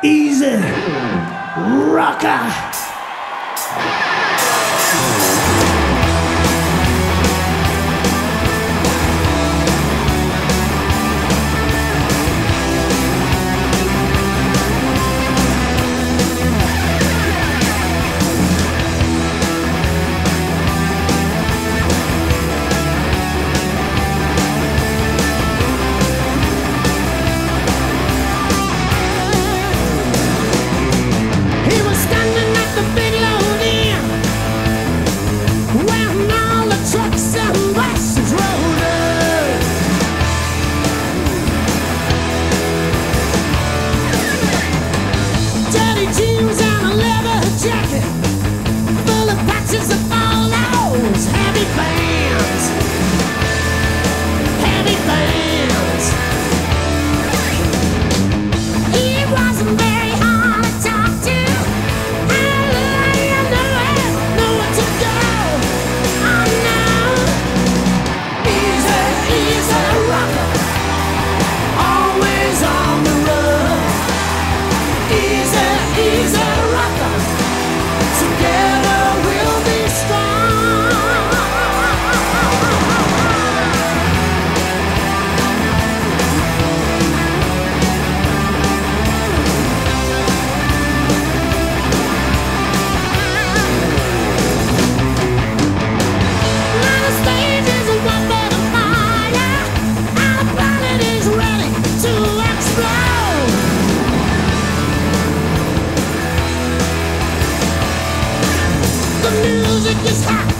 Easy Rocker. the music is hot.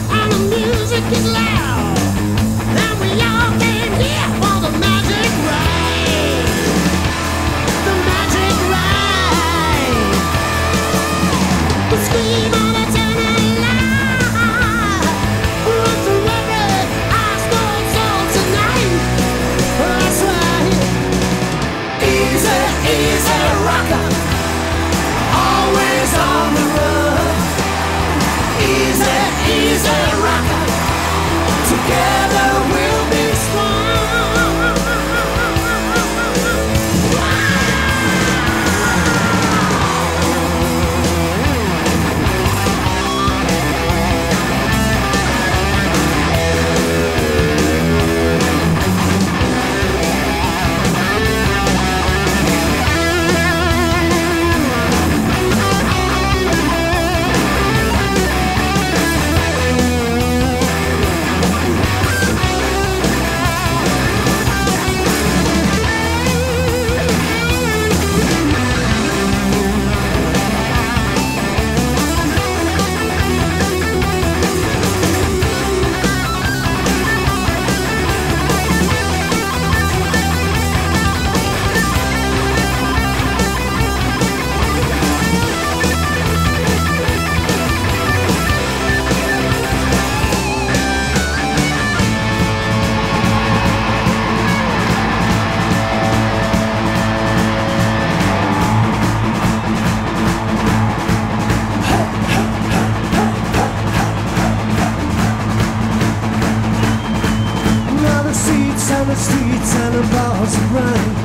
on the streets and the bars are running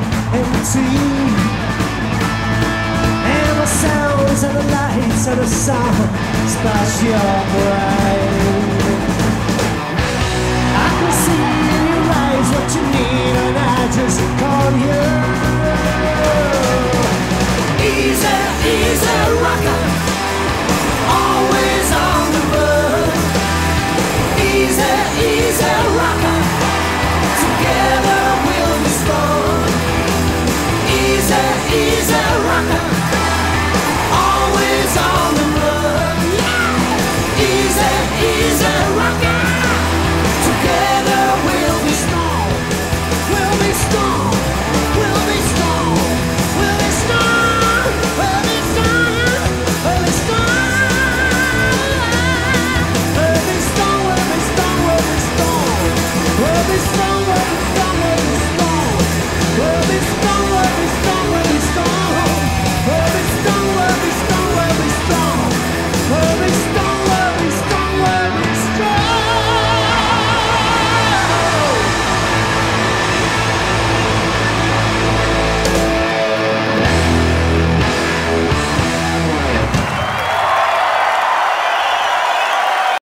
empty. And the sounds and the lights and the sun splash your brain. I can see in your eyes what you need and I just call you